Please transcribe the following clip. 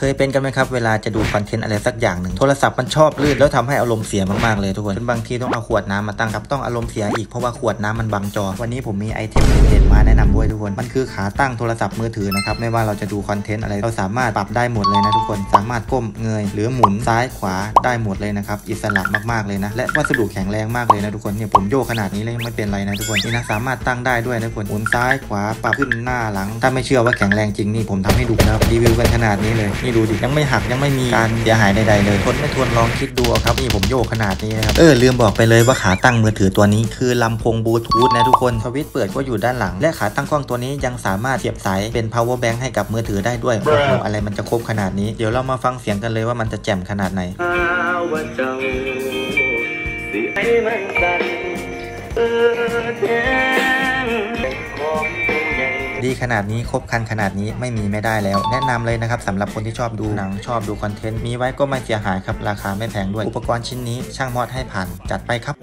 เคยเป็นกันไหมครับ เวลาจะดูคอนเทนต์อะไรสักอย่างหนึ่งโทรศัพท์มันชอบลื่นแล้วทำให้อารมณ์เสียมากๆเลยทุกคนบางทีต้องเอาขวดน้ำมาตั้งครับต้องอารมณ์เสียอีกเพราะว่าขวดน้ำมันบังจอ วันนี้ผมมีไอเทมเด็ดๆมาแนะนำด้วยทุก คน มันคือขาตั้งโทรศัพท์มือถือนะครับไม่ว่าเราจะดูคอนเทนต์อะไรเราสามารถปรับได้หมดเลยนะทุกคนสามารถก้มเงยหรือหมุนซ้ายขวาได้หมดเลยนะครับอิสระมากๆเลยนะและวัสดุแข็งแรงมากเลยนะทุกคนเนี่ยผมโยกขนาดนี้เลยไม่เป็นไรนะทุกคนนี่นะสามารถตั้งได้ด้วยนะทุกคนหมุนซ้ายขวาปรับขึ้นหน้าหลัง ถ้าไม่เชื่อว่าแข็งแรงจริงนี่ผมทำให้ดูนะครับรีวิวกันขนาดนี้เลยนี่ดูดิยังไม่หักยังไม่มีการเสียหายใดๆเลยทนไม่ทนลองคิดดูเอาครับนี่ผมโยกขนาดนี้นะครับเออลืมบอกไปเลยว่าขาตั้งมือถือตัวนี้ คือลำโพงบลูทูธนะทุกคนสวิตช์เปิดก็อยู่ด้านหลังและขาตั้งกล้องตัวนี้ยังสามารถเสียบสายเป็น power bank ให้กับมือถือได้ด้วยโอ้โหอะไรมันจะครบขนาดนี้ เดี๋ยวเรามาฟังเสียงกันเลยว่ามันจะแจ่มขนาดไหนข้าว่าเจ้าสิให้มันสั่นเออแทงของผู้ใหญ่ดีขนาดนี้ครบครันขนาดนี้ไม่มีไม่ได้แล้ว แนะนำเลยนะครับสำหรับคนที่ชอบดูหนังชอบดูคอนเทนต์มีไว้ก็ไม่เสียหายครับราคาไม่แพงด้วย อุปกรณ์ชิ้นนี้ช่างมอดให้ผ่านจัดไปครับ